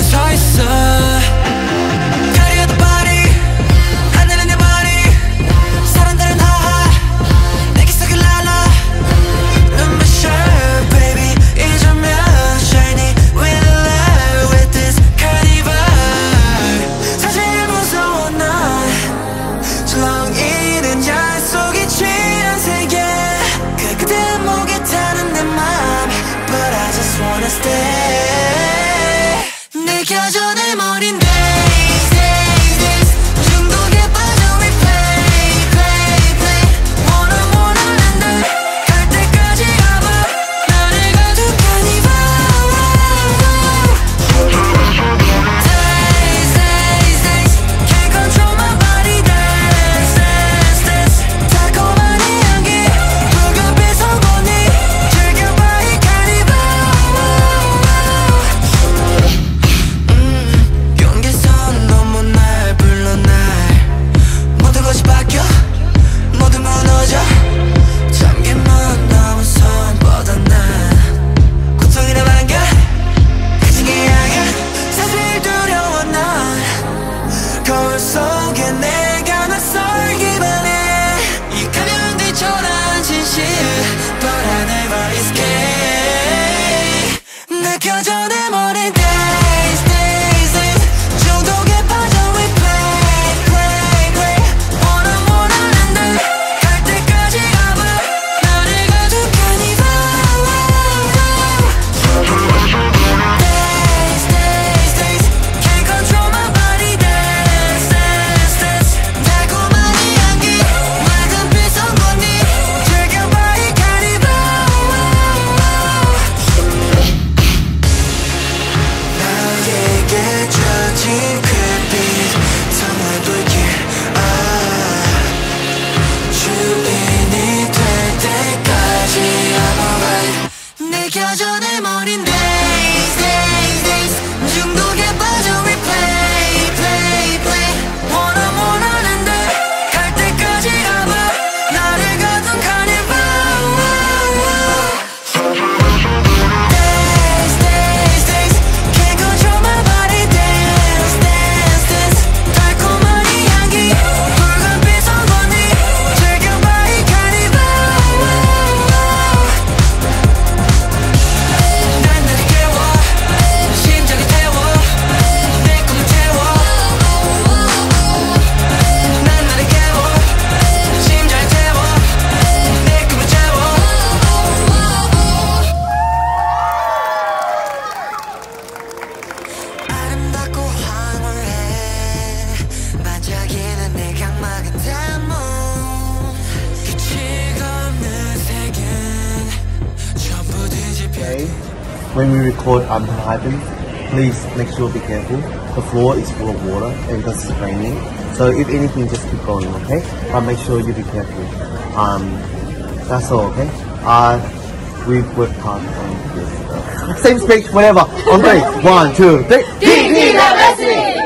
as I said. 지켜줘 내 머린데. colors of 밝혀져 내 머린데. When we record um, happens, please make sure be careful. The floor is full of water and because it's raining. So if anything, just keep going, okay? But make sure you be careful. Um, that's all, okay? Uh, we've worked hard on this. Same speech, whatever. On three. One, two, three. The Wrestling!